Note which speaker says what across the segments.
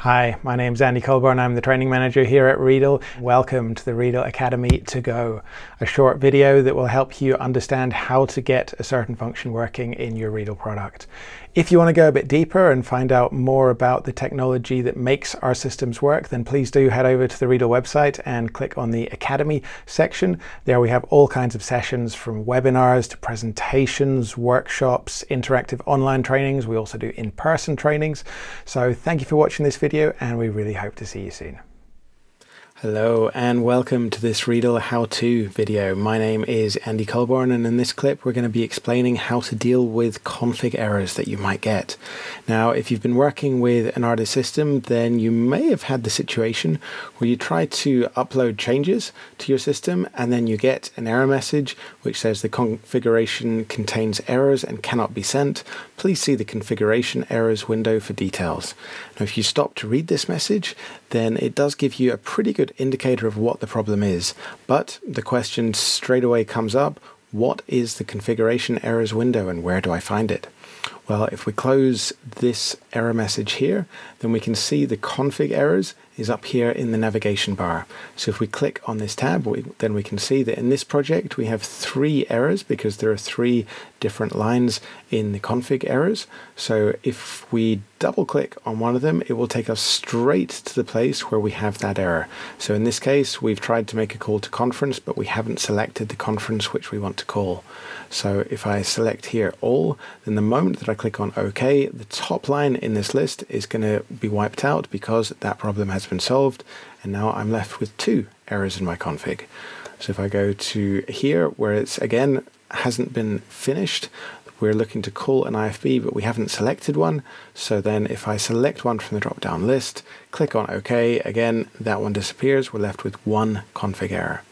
Speaker 1: Hi, my name's Andy Colburn. I'm the training manager here at Riedel. Welcome to the Riedel Academy to Go, a short video that will help you understand how to get a certain function working in your Riedel product. If you want to go a bit deeper and find out more about the technology that makes our systems work, then please do head over to the Riedel website and click on the Academy section. There we have all kinds of sessions from webinars to presentations, workshops, interactive online trainings. We also do in-person trainings. So thank you for watching this video and we really hope to see you soon. Hello and welcome to this Riedel how-to video. My name is Andy Colborne and in this clip we're going to be explaining how to deal with config errors that you might get. Now if you've been working with an artist system then you may have had the situation where you try to upload changes to your system and then you get an error message which says the configuration contains errors and cannot be sent. Please see the configuration errors window for details. Now if you stop to read this message then it does give you a pretty good indicator of what the problem is. But the question straight away comes up, what is the configuration errors window and where do I find it? Well, if we close this error message here, then we can see the config errors is up here in the navigation bar. So if we click on this tab, we, then we can see that in this project we have three errors because there are three different lines in the config errors. So if we double click on one of them, it will take us straight to the place where we have that error. So in this case, we've tried to make a call to conference, but we haven't selected the conference which we want to call. So if I select here all, then the moment that I click on OK, the top line in this list is going to be wiped out because that problem has been solved. And now I'm left with two errors in my config. So if I go to here where it's again hasn't been finished, we're looking to call an IFB, but we haven't selected one. So then if I select one from the drop down list, click on OK, again, that one disappears. We're left with one config error.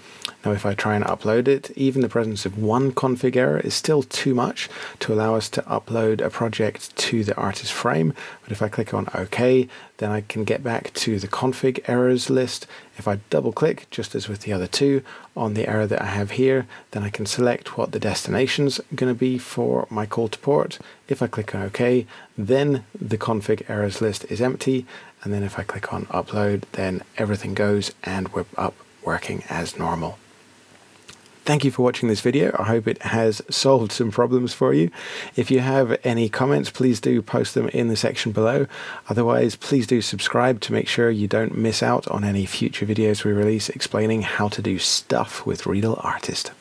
Speaker 1: Now if I try and upload it, even the presence of one config error is still too much to allow us to upload a project to the artist frame. But if I click on OK, then I can get back to the config errors list. If I double click, just as with the other two, on the error that I have here, then I can select what the destination's going to be for my call to port. If I click on OK, then the config errors list is empty. And then if I click on upload, then everything goes and we're up working as normal. Thank you for watching this video. I hope it has solved some problems for you. If you have any comments, please do post them in the section below. Otherwise, please do subscribe to make sure you don't miss out on any future videos we release explaining how to do stuff with Riedel Artist.